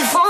before